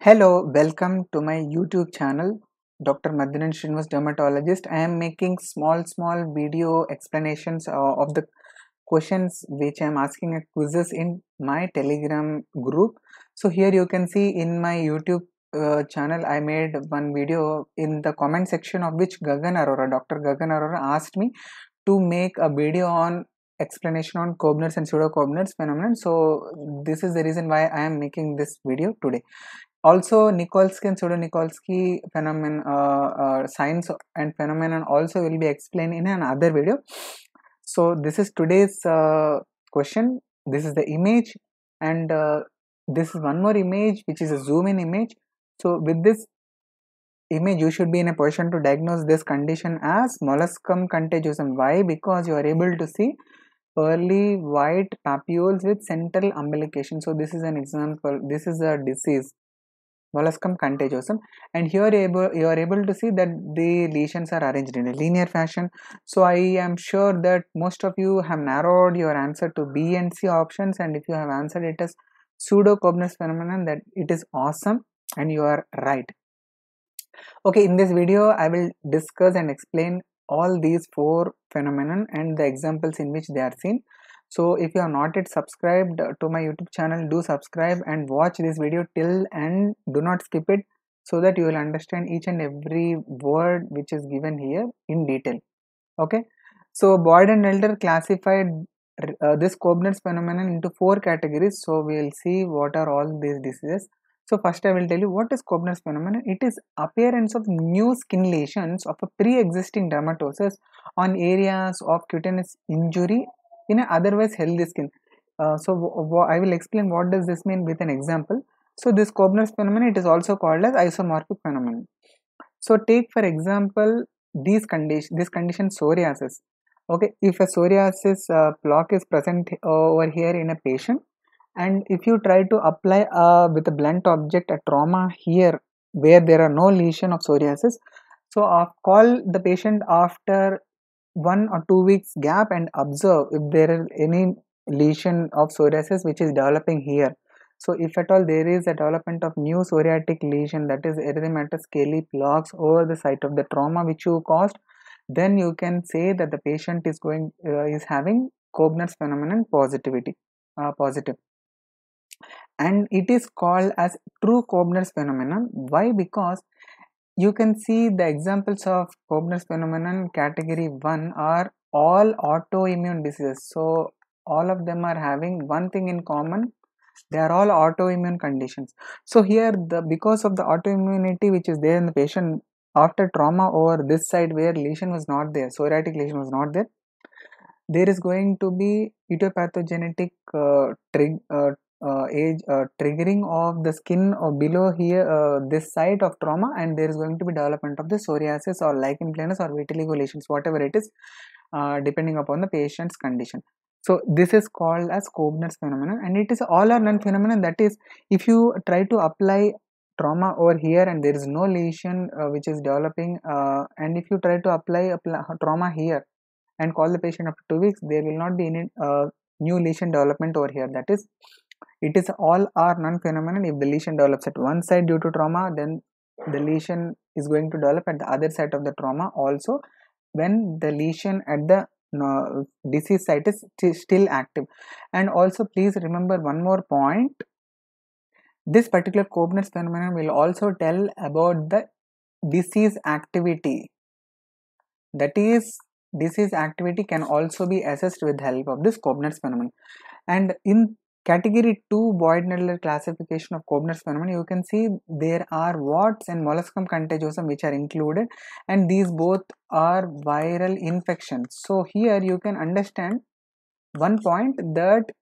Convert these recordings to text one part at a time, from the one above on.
Hello, welcome to my YouTube channel, Dr. Maddineni Srinivas Dermatologist. I am making small, small video explanations uh, of the questions which I am asking at quizzes in my Telegram group. So here you can see in my YouTube uh, channel, I made one video in the comment section of which Gagan Arora, Dr. Gagan Arora asked me to make a video on explanation on Koebner's and pseudo-Koebner's phenomenon. So this is the reason why I am making this video today also Nikolsky and pseudo-Nikolsky phenomenon uh, uh, science and phenomenon also will be explained in another video. So this is today's uh, question. This is the image and uh, this is one more image which is a zoom in image. So with this image you should be in a position to diagnose this condition as molluscum contagiosum. Why? Because you are able to see early white papules with central umbilication. So this is an example. This is a disease molluscum contagiosum. And here able, you are able to see that the lesions are arranged in a linear fashion. So i am sure that most of you have narrowed your answer to b and c options. And if you have answered it as pseudo Koebner's phenomenon that it is awesome. And you are right. Okay in this video i will discuss and explain all these four phenomenon and the examples in which they are seen so if you are not yet subscribed to my youtube channel do subscribe and watch this video till and do not skip it so that you will understand each and every word which is given here in detail. Okay? So Boyd and Neldner classified uh, this Koebner's phenomenon into four categories. So we will see what are all these diseases. So first I will tell you what is Koebner's phenomenon. It is appearance of new skin lesions of a pre-existing dermatosis on areas of cutaneous injury in a otherwise healthy skin. Uh, so I will explain what does this mean with an example. So this Koebner's phenomenon it is also called as isomorphic phenomenon. So take for example these condition this condition psoriasis. Okay, if a psoriasis uh, is present over here in a patient and if you try to apply uh, with a blunt object a trauma here where there are no lesion of psoriasis so uh, call the patient after one or two weeks gap and observe if there is any lesion of psoriasis which is developing here. So if at all there is a development of new psoriatic lesion that is erythematous scaly plaques over the site of the trauma which you caused then you can say that the patient is going uh, is having Koebner's phenomenon positivity uh, positive. And it is called as true Koebner's phenomenon. Why? Because you can see the examples of Koebner's phenomenon category 1 are all autoimmune diseases. So all of them are having one thing in common. They are all autoimmune conditions. So here the because of the autoimmunity which is there in the patient after trauma over this side where lesion was not there psoriatic lesion was not there there is going to be etiopathogenetic uh, uh, uh, age uh, triggering of the skin or below here uh, this site of trauma and there is going to be development of the psoriasis or lichen planus or vitiligo lesions whatever it is uh, depending upon the patient's condition. So this is called as Koebner's phenomenon and it is all or none phenomenon. That is if you try to apply trauma over here and there is no lesion uh, which is developing uh, and if you try to apply trauma here and call the patient after two weeks there will not be any new lesion development over here. That is it is all or none phenomenon. If the lesion develops at one side due to trauma then the lesion is going to develop at the other side of the trauma also. When the lesion at the uh, disease site is still active. And also please remember one more point. This particular Koebner's phenomenon will also tell about the disease activity. That is disease activity can also be assessed with help of this Koebner's phenomenon. And in category 2 Boyd-Neldner classification of Koebner's phenomenon you can see there are warts and molluscum contagiosum which are included and these both are viral infections so here you can understand one point that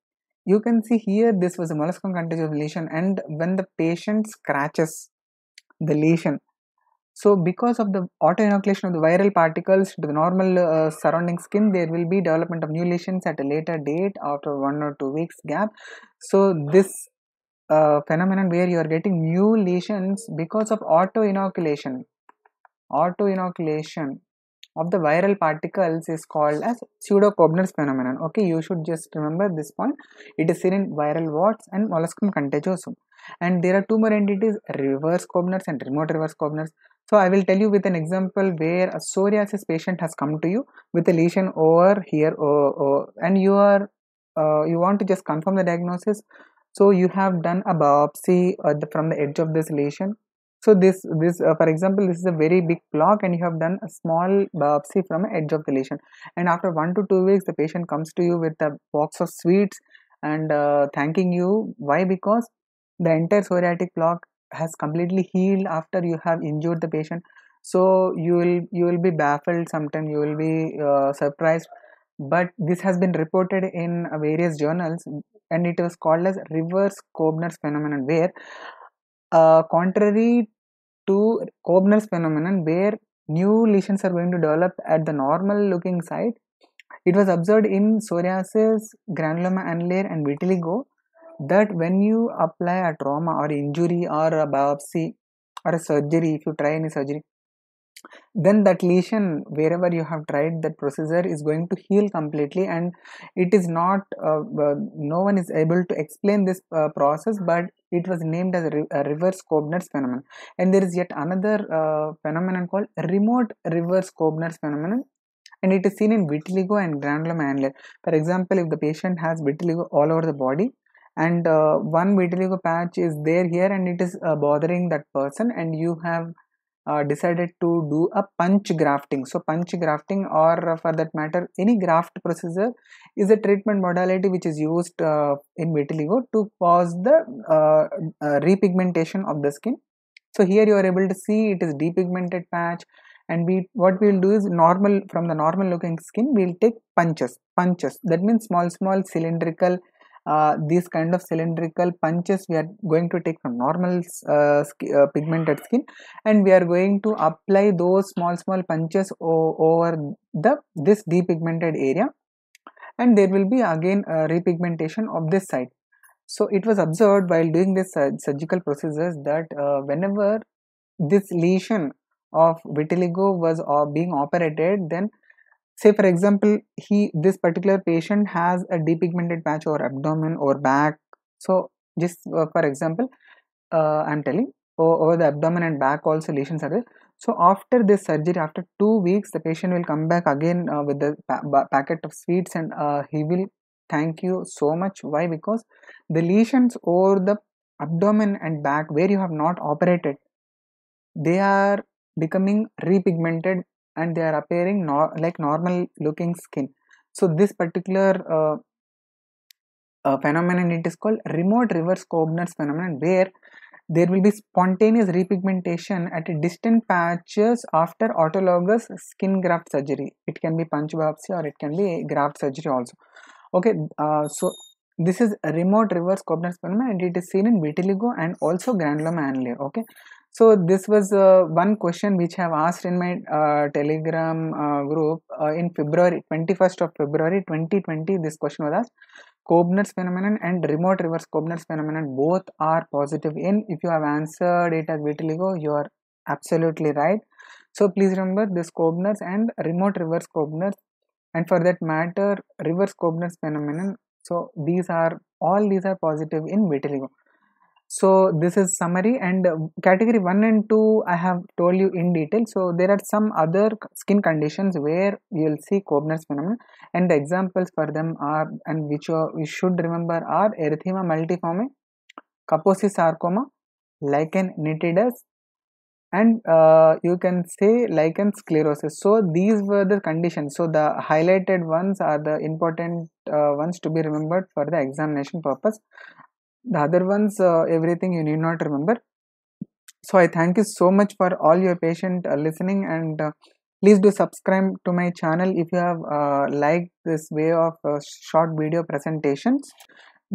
you can see here this was a molluscum contagiosum lesion and when the patient scratches the lesion so because of the autoinoculation of the viral particles to the normal uh, surrounding skin, there will be development of new lesions at a later date after one or two weeks gap. So this uh, phenomenon where you are getting new lesions because of autoinoculation, autoinoculation of the viral particles is called as pseudo-Koebner's phenomenon. Okay you should just remember this point. It is seen in viral warts and molluscum contagiosum. And there are two more entities reverse Koebner's and remote reverse Koebner's so i will tell you with an example where a psoriasis patient has come to you with a lesion over here or, or, and you are uh, you want to just confirm the diagnosis. So you have done a biopsy uh, the, from the edge of this lesion. So this this uh, for example this is a very big plaque and you have done a small biopsy from the edge of the lesion. And after one to two weeks the patient comes to you with a box of sweets and uh, thanking you. Why? Because the entire psoriatic plaque has completely healed after you have injured the patient. So you will you will be baffled sometimes you will be uh, surprised. But this has been reported in various journals and it was called as reverse Koebner's phenomenon where uh, contrary to Koebner's phenomenon where new lesions are going to develop at the normal looking site it was observed in psoriasis granuloma annulare and vitiligo that when you apply a trauma or injury or a biopsy or a surgery if you try any surgery then that lesion wherever you have tried that procedure is going to heal completely and it is not uh, uh, no one is able to explain this uh, process but it was named as a, re a reverse Koebner's phenomenon. And there is yet another uh, phenomenon called remote reverse Koebner's phenomenon and it is seen in vitiligo and granuloma annulare. For example if the patient has vitiligo all over the body and uh, one vitiligo patch is there here and it is uh, bothering that person and you have uh, decided to do a punch grafting. So punch grafting or uh, for that matter any graft procedure is a treatment modality which is used uh, in vitiligo to cause the uh, repigmentation of the skin. So here you are able to see it is depigmented patch and we what we'll do is normal from the normal looking skin we'll take punches punches. That means small small cylindrical uh, these kind of cylindrical punches we are going to take from normal uh, uh, pigmented skin and we are going to apply those small small punches over the this depigmented area and there will be again repigmentation of this side. So it was observed while doing this surgical procedures that uh, whenever this lesion of vitiligo was uh, being operated then say for example he this particular patient has a depigmented patch or abdomen or back. So just uh, for example uh, i'm telling over the abdomen and back also lesions are there. So after this surgery after two weeks the patient will come back again uh, with the pa packet of sweets and uh, he will thank you so much. Why? Because the lesions over the abdomen and back where you have not operated they are becoming repigmented and they are appearing nor like normal looking skin. So this particular uh, uh, phenomenon it is called remote reverse Koebner's phenomenon where there will be spontaneous repigmentation at distant patches after autologous skin graft surgery. It can be punch biopsy or it can be graft surgery also. Okay uh, so this is remote reverse Koebner's phenomenon and it is seen in vitiligo and also granuloma annulare okay so this was uh, one question which I have asked in my uh, telegram uh, group uh, in February 21st of February 2020 this question was asked. Koebner's phenomenon and remote reverse Koebner's phenomenon both are positive. In if you have answered it as vitiligo you are absolutely right. So please remember this Koebner's and remote reverse Koebner's and for that matter reverse Koebner's phenomenon. So these are all these are positive in vitiligo so this is summary and uh, category 1 and 2 i have told you in detail. So there are some other skin conditions where you will see Koebner's phenomenon and the examples for them are and which you, you should remember are erythema multiforme kaposi sarcoma lichen nitidus and uh, you can say lichen sclerosis. So these were the conditions. So the highlighted ones are the important uh, ones to be remembered for the examination purpose the other ones uh, everything you need not remember. So i thank you so much for all your patient uh, listening and uh, please do subscribe to my channel if you have uh, liked this way of uh, short video presentations.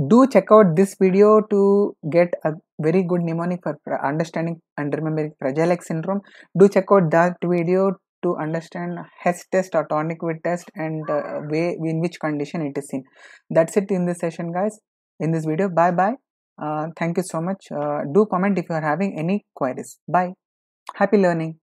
Do check out this video to get a very good mnemonic for understanding and remembering fragile X syndrome. Do check out that video to understand Hess test or tourniquet test and uh, way in which condition it is seen that's it in this session guys in this video. Bye bye. Uh, thank you so much. Uh, do comment if you are having any queries. Bye. Happy learning